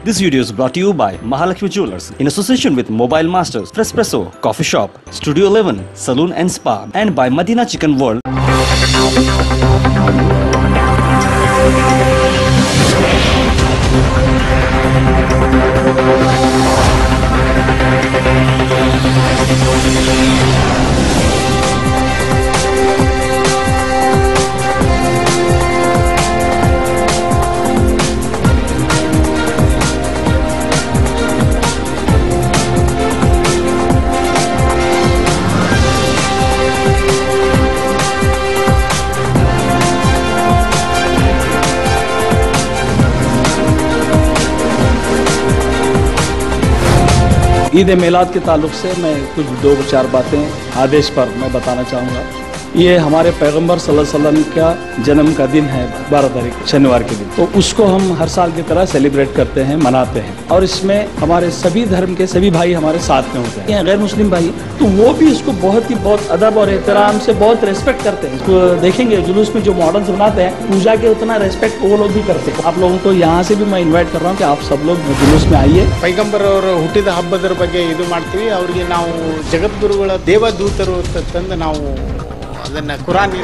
This video is brought to you by Mahalakshmi Jewelers in association with Mobile Masters, Frespresso, Coffee Shop, Studio 11, Saloon and Spa, and by Madina Chicken World. Eid Milad के ताल्लुक से मैं कुछ दो चार बातें आदेश पर मैं बताना चाहूँगा। ये हमारे पैगंबर सल्लल्लाहु अलैहि वसल्लम का जन्म का दिन है बारह तारीख शनिवार के दिन तो उसको हम हर साल की तरह सेलिब्रेट करते हैं मनाते हैं और इसमें हमारे सभी धर्म के सभी भाई हमारे साथ में होते हैं ये गैर मुस्लिम भाई तो वो भी इसको बहुत ही बहुत अदब और एहतराम से बहुत रेस्पेक्ट करते हैं इसको देखेंगे जुलूस में जो मॉडल्स बनाते हैं पूजा के उतना रेस्पेक्ट वो लोग भी करते हैं आप लोगों को यहाँ से भी मैं इन्वाइट कर रहा हूँ कि आप सब लोग जुलूस में आइए ಪೈಗಂಬರ್ ಅವರ ಹುಟ್ಟಿದ ಹಬ್ಬದ ಬಗ್ಗೆ ಇದು ಮಾಡ್ತೀವಿ ಅವರಿಗೆ ನಾವು ಜಗದ್ಗುರುಗಳ ದೇವದೂತರು ಅಂತ ತಂದು ನಾವು ಅದನ್ನ ಕುರಾನ್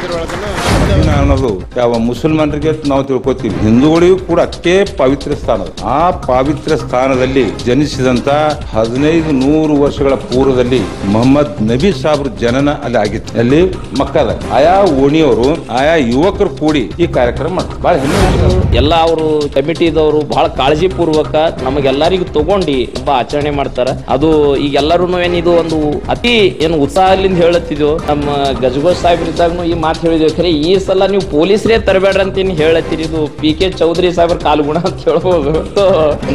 ಅನ್ನೋದು ಯಾವ ಮುಸಲ್ಮಾನರಿಗೆ ನಾವು ತಿಳ್ಕೊತೀವಿ. ಹಿಂದೂಗಳಿಗೂ ಕೂಡ ಅಷ್ಟೇ ಪವಿತ್ರ ಸ್ಥಾನ. ಆ ಪವಿತ್ರ ಸ್ಥಾನದಲ್ಲಿ ಜನಿಸಿದಂತ ಹದಿನೈದು ನೂರು ವರ್ಷಗಳ ಪೂರ್ವದಲ್ಲಿ ಮೊಹಮ್ಮದ್ ನಬಿ ಸಾಬ್ರ ಜನನ ಅಲ್ಲಿ ಆಗಿತ್ತು. ಅಲ್ಲಿ ಮಕ್ಕಳ ಆಯಾ ಓಣಿಯವರು ಆಯಾ ಯುವಕರು ಕೂಡಿ ಈ ಕಾರ್ಯಕ್ರಮ ಮಾಡ್ತಾರೆ. ಬಹಳ ಹೆಮ್ಮೆ. ಎಲ್ಲ ಅವರು ಕಮಿಟಿದವರು ಬಹಳ ಕಾಳಜಿ ಪೂರ್ವಕ ನಮಗೆಲ್ಲರಿಗೂ ತಗೊಂಡು ಹಬ್ಬ ಆಚರಣೆ ಮಾಡ್ತಾರೆ. ಅದು ಈಗ ಎಲ್ಲರೂ ಏನಿದು ಒಂದು ಅತಿ ಏನು ಉತ್ಸಾಹದಿಂದ ಹೇಳತ್ತಿದ್ವು ನಮ್ಮ ಗಜಗೋಜ್ ಸಾಹೇಬ್ರ ಈ ಮಾತು ಹೇಳಿದ್ವಿ. ಖರೆ, ಈ ಸಲ ನೀವು ಪೊಲೀಸರೇ ತರಬೇಡ್ರಿ ಅಂತ ಏನ್ ಹೇಳತ್ತೀರಿ. ಇದು ಪಿ ಕೆ ಚೌಧರಿ ಸಾಹೇಬ್ರ ಕಾಲ್ಗುಣ ಅಂತ ಹೇಳ್ಬೋದು.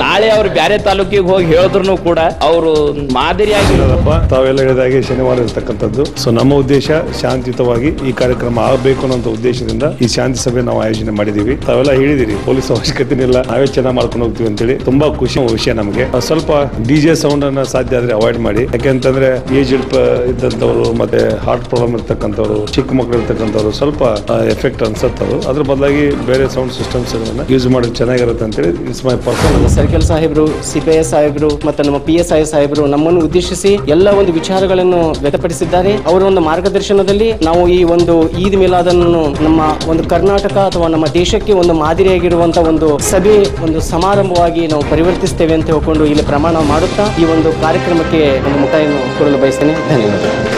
ನಾಳೆ ಅವ್ರು ಬ್ಯಾರೆ ತಾಲೂಕಿಗೆ ಹೋಗಿ ಹೇಳಿದ್ರು ಕೂಡ ಅವರು ಮಾದರಿಯಾಗಿರೋದಪ್ಪ. ತಾವೆಲ್ಲ ಹೇಳಿದಾಗೆ ಶನಿವಾರ ಇರ್ತಕ್ಕಂಥದ್ದು. ಸೊ ನಮ್ಮ ಉದ್ದೇಶ ಶಾಂತಿಯುತವಾಗಿ ಈ ಕಾರ್ಯಕ್ರಮ ಆಗಬೇಕು ಅನ್ನೋ ಉದ್ದೇಶದಿಂದ ಈ ಶಾಂತಿ ಸಭೆ ನಾವು ಆಯೋಜನೆ ಮಾಡಿದೀವಿ. ತಾವೆಲ್ಲ ಹೇಳಿದಿರಿ, ಪೊಲೀಸ್ ಅವಶ್ಯಕತೆ ಇಲ್ಲ ನಾವೇ ಚೆನ್ನಾಗಿ ಮಾಡ್ಕೊಂಡು ಹೋಗ್ತೀವಿ ಅಂತೇಳಿ. ತುಂಬಾ ಖುಷಿ ವಿಷಯ ನಮಗೆ. ಸ್ವಲ್ಪ ಡಿ ಜೆ ಸೌಂಡ್ ಅನ್ನ ಸಾಧ್ಯ ಆದ್ರೆ ಅವಾಯ್ಡ್ ಮಾಡಿ. ಯಾಕೆಂತಂದ್ರೆ ಏಜ್ ಇದ್ದಂತವ್ರು ಮತ್ತೆ ಹಾರ್ಟ್ ಪ್ರಾಬ್ಲಮ್ ಇರ್ತಕ್ಕಂಥವ್ರು ಚಿಕ್ಕ ಮಕ್ಕಳು ಇರ್ತಕ್ಕಂಥವ್ರು ಸ್ವಲ್ಪ ಎಫೆಕ್ಟ್ ಅನ್ಸತ್ತವ್ರು ಅದ್ರ ಬದಲಾಗಿ ಬೇರೆ ಸೌಂಡ್ ಸಿಸ್ಟಮ್ಸ್ ಯೂಸ್ ಮಾಡೋದು ಚೆನ್ನಾಗಿರುತ್ತೆ ಅಂತೇಳಿ ಇಟ್ಸ್ ಮೈ ಪರ್ಸನಲ್ ಸರ್ಕಲ್ ಸಾಹೇಬರು, ಸಿಪಿಐ ಸಾಹೇಬ್ರು ಮತ್ತು ನಮ್ಮ ಪಿ ಎಸ್ ಐ ಸಾಹೇಬ್ರು ನಮ್ಮನ್ನು ಉದ್ದೇಶಿಸಿ ಎಲ್ಲ ಒಂದು ವಿಚಾರಗಳನ್ನು ವ್ಯಕ್ತಪಡಿಸಿದ್ದಾರೆ. ಅವರ ಒಂದು ಮಾರ್ಗದರ್ಶನದಲ್ಲಿ ನಾವು ಈ ಒಂದು ಈದ್ ಮಿಲಾದನ್ನು ನಮ್ಮ ಒಂದು ಕರ್ನಾಟಕ ಅಥವಾ ನಮ್ಮ ದೇಶಕ್ಕೆ ಒಂದು ಮಾದರಿಯಾಗಿರುವಂತಹ ಒಂದು ಸಭೆ, ಒಂದು ಸಮಾರಂಭವಾಗಿ ನಾವು ಪರಿವರ್ತಿಸ್ತೇವೆ ಅಂತ ಹೇಳ್ಕೊಂಡು ಇಲ್ಲಿ ಪ್ರಮಾಣ ಮಾಡುತ್ತಾ ಈ ಒಂದು ಕಾರ್ಯಕ್ರಮಕ್ಕೆ ಒಂದು ಮುಕ್ತಾಯವನ್ನು ಕೊಡಲು ಬಯಸ್ತೇನೆ. ಧನ್ಯವಾದ